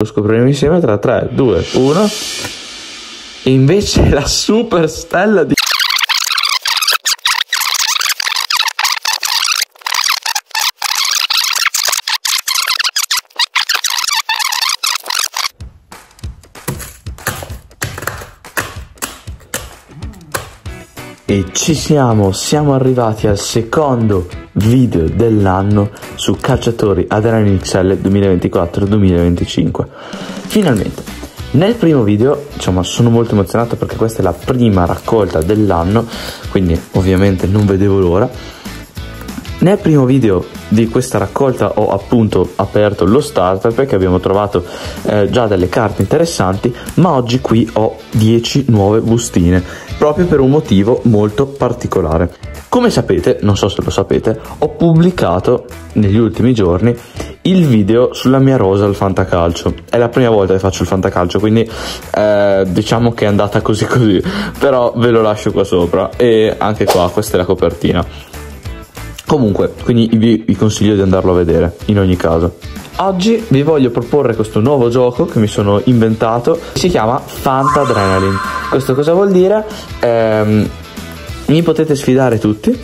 Lo scopriremo insieme tra 3, 2, 1. E invece la super stella di... E ci siamo, siamo arrivati al secondo video dell'anno su Calciatori Adrenalin XL 2024-2025. Finalmente, nel primo video, diciamo, sono molto emozionato perché questa è la prima raccolta dell'anno, quindi ovviamente non vedevo l'ora. Nel primo video di questa raccolta ho appunto aperto lo starter perché abbiamo trovato eh, già delle carte interessanti, ma oggi qui ho 10 nuove bustine, proprio per un motivo molto particolare. Come sapete, non so se lo sapete, ho pubblicato negli ultimi giorni il video sulla mia rosa al fantacalcio. È la prima volta che faccio il fantacalcio, quindi eh, diciamo che è andata così così, però ve lo lascio qua sopra e anche qua questa è la copertina. Comunque, quindi vi, vi consiglio di andarlo a vedere, in ogni caso. Oggi vi voglio proporre questo nuovo gioco che mi sono inventato, si chiama Fanta Adrenaline. Questo cosa vuol dire? Ehm, mi potete sfidare tutti.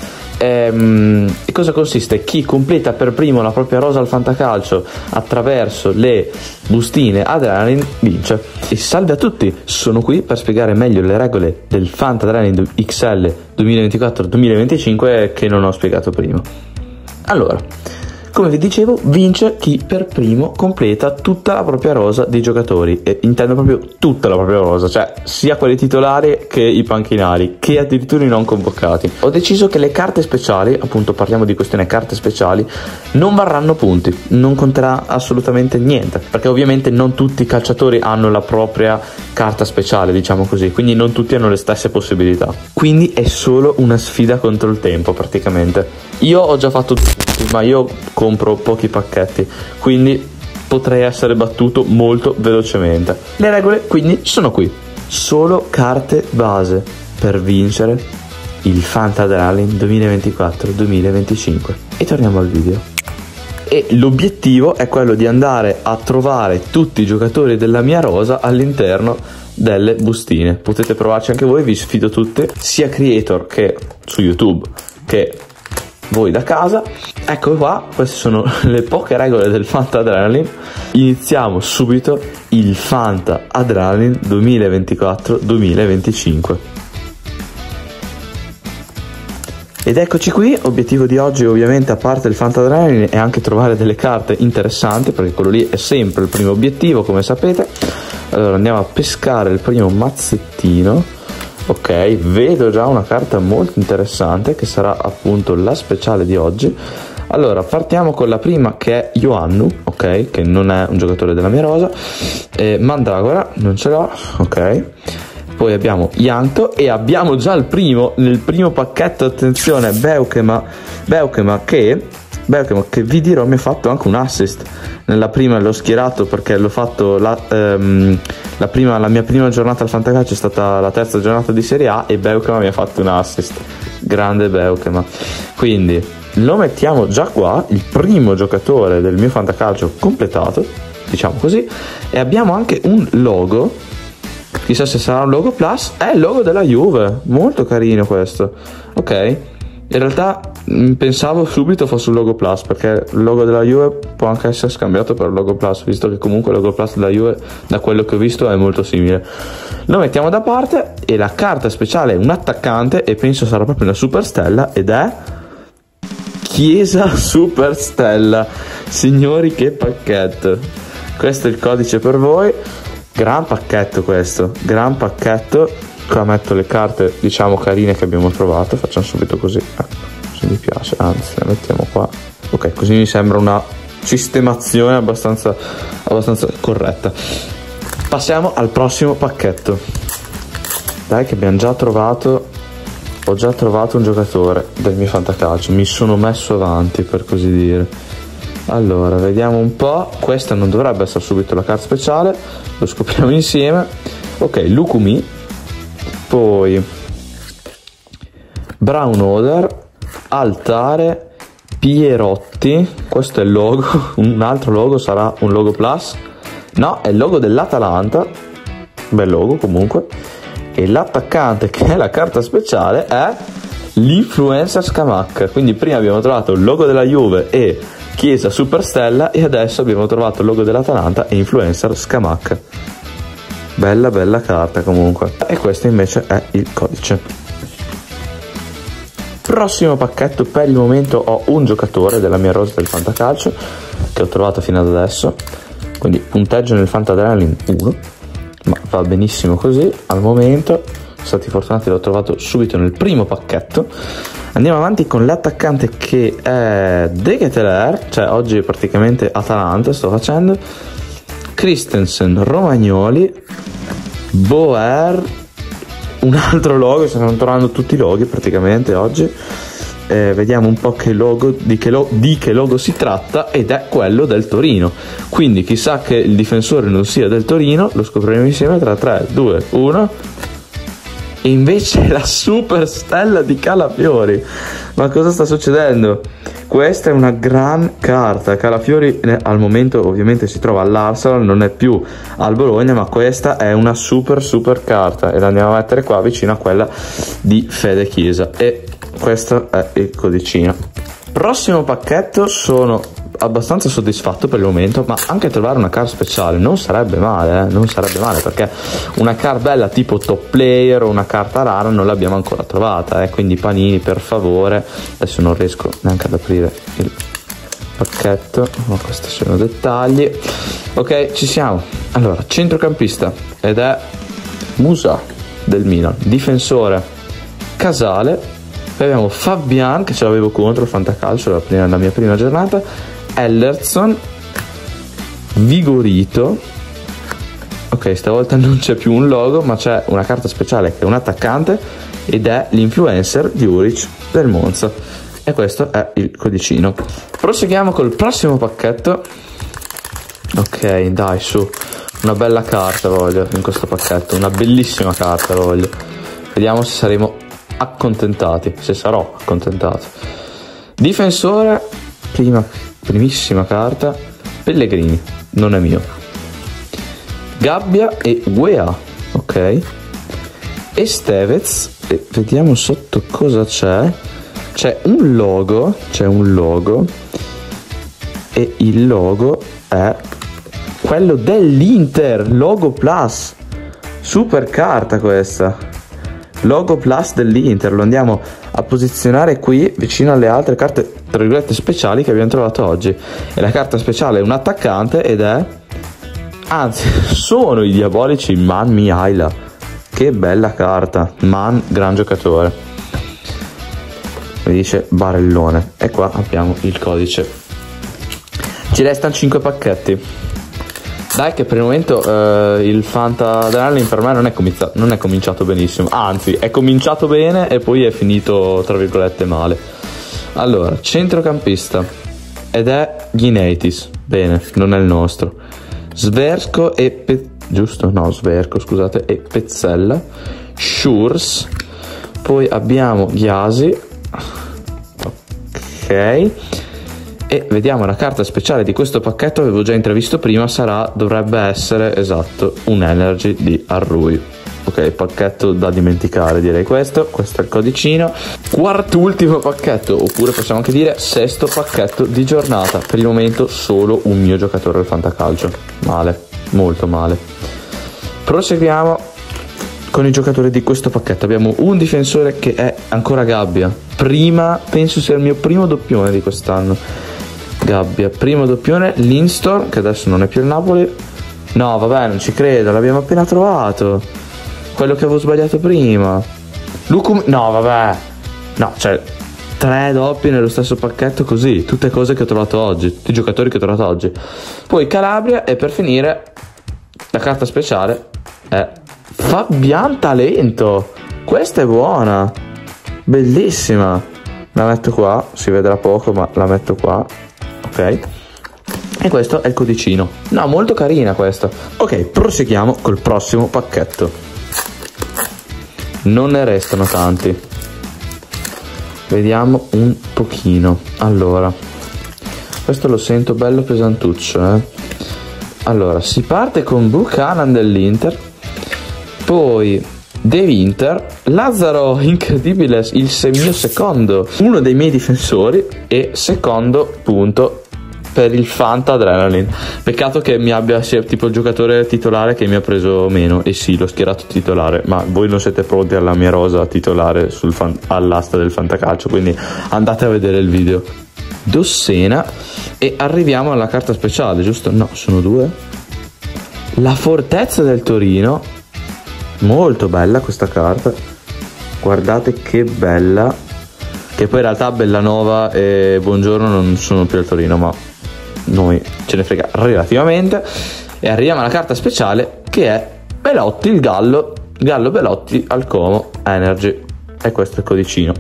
Ehm, cosa consiste? Chi completa per primo la propria rosa al fantacalcio attraverso le bustine Adrenaline vince. E salve a tutti, sono qui per spiegare meglio le regole del Fanta Adrenaline XL 2024-2025 che non ho spiegato prima. Allora, come vi dicevo, vince chi per primo completa tutta la propria rosa di giocatori. E intendo proprio tutta la propria rosa, cioè sia quelli titolari che i panchinari, che addirittura i non convocati. Ho deciso che le carte speciali, appunto parliamo di questione carte speciali, non varranno punti, non conterà assolutamente niente, perché ovviamente non tutti i calciatori hanno la propria carta speciale, diciamo così, quindi non tutti hanno le stesse possibilità. Quindi è solo una sfida contro il tempo praticamente. Io ho già fatto tutti, ma io compro pochi pacchetti, quindi potrei essere battuto molto velocemente. Le regole quindi sono qui, solo carte base per vincere il Fanta Adrenaline 2024-2025. E torniamo al video. E l'obiettivo è quello di andare a trovare tutti i giocatori della mia rosa all'interno delle bustine. Potete provarci anche voi, vi sfido tutti, sia creator che su YouTube che voi da casa. Ecco qua, queste sono le poche regole del Fanta Adrenaline. Iniziamo subito il Fanta Adrenaline 2024-2025. Ed eccoci qui, obiettivo di oggi ovviamente a parte il Fanta Adrenaline è anche trovare delle carte interessanti perché quello lì è sempre il primo obiettivo come sapete. Allora andiamo a pescare il primo mazzettino ok vedo già una carta molto interessante che sarà appunto la speciale di oggi. Allora partiamo con la prima che è Ioannu ok che non è un giocatore della mia rosa. Eh, Mandragora non ce l'ho ok. Poi abbiamo Yanto e abbiamo già il primo nel primo pacchetto attenzione Beukema Beukema che Beukema che vi dirò mi ha fatto anche un assist nella prima l'ho schierato perché l'ho fatto la, ehm, la, prima, la mia prima giornata al Fantacalcio è stata la terza giornata di Serie A e Beukema mi ha fatto un assist. Grande Beukema quindi lo mettiamo già qua il primo giocatore del mio Fantacalcio completato diciamo così e abbiamo anche un logo chissà se sarà un logo plus è il logo della Juve. Molto carino questo. Ok? In realtà pensavo subito fosse un logo plus perché il logo della Juve può anche essere scambiato per il logo plus visto che comunque il logo plus della Juve da quello che ho visto è molto simile. Lo mettiamo da parte e la carta speciale è un attaccante e penso sarà proprio una super stella ed è Chiesa Super Stella signori che pacchetto. Questo è il codice per voi. Gran pacchetto questo gran pacchetto. Qua metto le carte diciamo carine che abbiamo trovato facciamo subito così se mi piace anzi la mettiamo qua. Ok così mi sembra una sistemazione abbastanza, abbastanza corretta. Passiamo al prossimo pacchetto. Dai che abbiamo già trovato ho già trovato un giocatore del mio fantacalcio. Mi sono messo avanti per così dire. Allora vediamo un po' questa non dovrebbe essere subito la carta speciale. Lo scopriamo insieme. Ok Lukumi. Poi Brown Oder, Altare, Pierotti, questo è il logo, un altro logo sarà un logo plus No, è il logo dell'Atalanta, bel logo comunque, e l'attaccante che è la carta speciale è l'influencer Scamacca. Quindi prima abbiamo trovato il logo della Juve e Chiesa Superstella e adesso abbiamo trovato il logo dell'Atalanta e influencer Scamacca. Bella bella carta comunque. E questo invece è il codice. Prossimo pacchetto per il momento ho un giocatore della mia rosa del Fantacalcio che ho trovato fino ad adesso. Quindi punteggio nel Fantadrenalin 1, ma va benissimo così al momento stati fortunati, l'ho trovato subito nel primo pacchetto. Andiamo avanti con l'attaccante che è De Ketelaere, cioè oggi praticamente Atalanta sto facendo, Christensen, Romagnoli, Boer, un altro logo, stiamo trovando tutti i loghi praticamente oggi. Eh, vediamo un po' che logo, di, che lo, di che logo si tratta ed è quello del Torino. Quindi chissà che il difensore non sia del Torino, lo scopriremo insieme tra 3, 2, 1 e invece la super stella di Calafiori. Ma cosa sta succedendo? Questa è una gran carta. Calafiori eh, al momento ovviamente si trova all'Arsenal, non è più al Bologna, ma questa è una super super carta e la andiamo a mettere qua vicino a quella di Fede Chiesa e questo è il codicino. Prossimo pacchetto sono abbastanza soddisfatto per il momento, ma anche trovare una car speciale non sarebbe male, eh? non sarebbe male perché una car bella tipo top player o una carta rara non l'abbiamo ancora trovata, eh? quindi panini per favore, adesso non riesco neanche ad aprire il pacchetto, ma questi sono dettagli. Ok, ci siamo. Allora, centrocampista ed è Musa del Milan, difensore Casale, poi abbiamo Fabian che ce l'avevo contro il Fantacalcio la, prima, la mia prima giornata Ellerson, Vigorito. Ok, stavolta non c'è più un logo, ma c'è una carta speciale che è un attaccante ed è l'influencer di Uric del Monza. E questo è il codicino. Proseguiamo col prossimo pacchetto. Ok, dai, su. Una bella carta voglio in questo pacchetto, una bellissima carta voglio. Vediamo se saremo accontentati, se sarò accontentato. Difensore, prima primissima carta, Pellegrini, non è mio. Gabbia e Wea, ok. E Stevez, e vediamo sotto cosa c'è. C'è un logo, c'è un logo e il logo è quello dell'Inter, logo plus. Super carta questa. Logo plus dell'Inter, lo andiamo a posizionare qui vicino alle altre carte tra virgolette speciali che abbiamo trovato oggi. E la carta speciale è un attaccante ed è anzi, sono i diabolici Man Mihaila. Che bella carta. Man, gran giocatore. Mi dice Barellone. E qua abbiamo il codice. Ci restano 5 pacchetti. Dai che per il momento eh, il Fanta Adrenaline per me non è, cominciato, non è cominciato benissimo, anzi è cominciato bene e poi è finito tra virgolette male. Allora, centrocampista ed è Gineitis, bene, non è il nostro. Sversco e Pe- giusto? No, Sverco, scusate, e Pezzella. Shurs. Poi abbiamo Yasi. Ok e vediamo la carta speciale di questo pacchetto avevo già intravisto prima sarà dovrebbe essere esatto un energy di Arrui ok pacchetto da dimenticare direi questo. Questo è il codicino. Quarto ultimo pacchetto oppure possiamo anche dire sesto pacchetto di giornata. Per il momento solo un mio giocatore del fantacalcio. Male molto male. Proseguiamo con i giocatori di questo pacchetto. Abbiamo un difensore che è ancora Gabbia. Prima penso sia il mio primo doppione di quest'anno Gabbia, primo doppione, l'Instor, che adesso non è più il Napoli. No, vabbè, non ci credo, l'abbiamo appena trovato. Quello che avevo sbagliato prima. Lucum... No, vabbè. No, cioè, tre doppi nello stesso pacchetto così, tutte cose che ho trovato oggi, tutti i giocatori che ho trovato oggi. Poi Calabria e per finire la carta speciale è Fabian Talento. Questa è buona. Bellissima. La metto qua, si vedrà poco, ma la metto qua ok? E questo è il codicino. No, molto carina questa. Ok, proseguiamo col prossimo pacchetto. Non ne restano tanti. Vediamo un pochino. Allora, questo lo sento bello pesantuccio, eh? allora si parte con Buchanan dell'Inter, poi De Winter, Lazzaro incredibile, il mio secondo, uno dei miei difensori e secondo punto per il Fanta Adrenaline. Peccato che mi abbia sia tipo il giocatore titolare che mi ha preso meno. E sì, l'ho schierato titolare, ma voi non siete pronti alla mia rosa titolare fan- all'asta del fantacalcio, quindi andate a vedere il video. Dossena e arriviamo alla carta speciale, giusto? No, sono due. La fortezza del Torino. Molto bella questa carta. Guardate che bella. Che poi in realtà Bellanova e Buongiorno non sono più al Torino, ma noi ce ne frega relativamente. E arriviamo alla carta speciale che è Belotti il Gallo, Gallo Belotti al Como Energy. E questo è il codicino.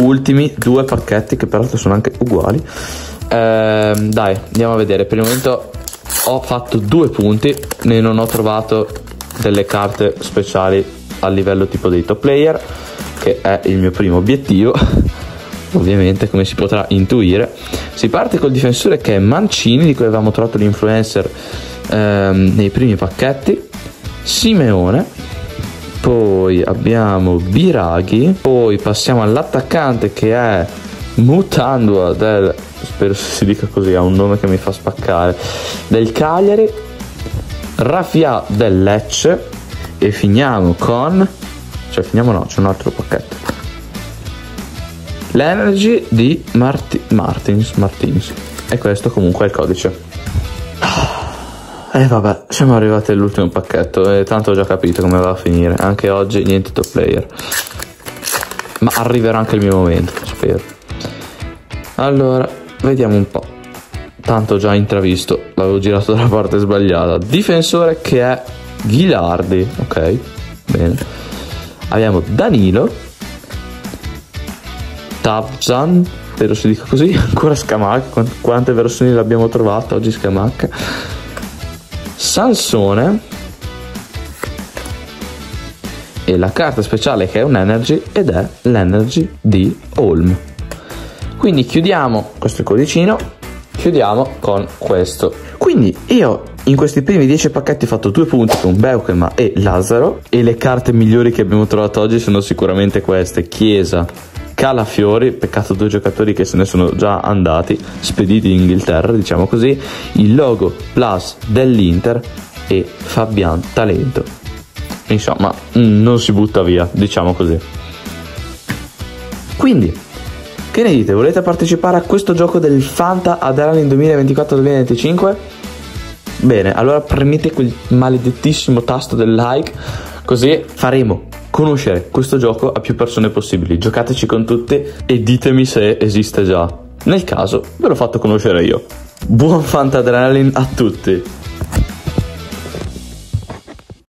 Ultimi due pacchetti che peraltro sono anche uguali. Eh, dai, andiamo a vedere. Per il momento ho fatto due punti, ne non ho trovato delle carte speciali a livello tipo dei top player, che è il mio primo obiettivo ovviamente come si potrà intuire. Si parte col difensore che è Mancini, di cui avevamo trovato l'influencer ehm, nei primi pacchetti, Simeone, poi abbiamo Biraghi, poi passiamo all'attaccante che è Mutandua del, spero si dica così, ha un nome che mi fa spaccare, del Cagliari, Rafia del Lecce. E finiamo con, cioè finiamo no, c'è un altro pacchetto L'energy di Marti- Martins, Martins. E questo comunque è il codice. E eh vabbè, siamo arrivati all'ultimo pacchetto e tanto ho già capito come va a finire. Anche oggi niente top player. Ma arriverà anche il mio momento, spero. Allora, vediamo un po'. Tanto già intravisto, l'avevo girato dalla parte sbagliata. Difensore che è Ghilardi, ok? Bene. Abbiamo Danilo Tavzan, spero si dica così, ancora Scamacca, quante versioni l'abbiamo trovato oggi Scamacca. Sansone e la carta speciale che è un energy ed è l'energy di Holm. Quindi chiudiamo questo codicino, chiudiamo con questo. Quindi io in questi primi 10 pacchetti ho fatto due punti con Beukema e Lazzaro e le carte migliori che abbiamo trovato oggi sono sicuramente queste, Chiesa, Calafiori, peccato due giocatori che se ne sono già andati, spediti in Inghilterra, diciamo così, il logo plus dell'Inter e Fabian Talento. Insomma, mm, non si butta via, diciamo così. Quindi, che ne dite? Volete partecipare a questo gioco del Fanta Adrenaline 2024-2025? Bene, allora premete quel maledettissimo tasto del like, così faremo conoscere questo gioco a più persone possibili. Giocateci con tutti e ditemi se esiste già. Nel caso ve l'ho fatto conoscere io. Buon Fanta Adrenaline a tutti!